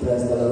Praise the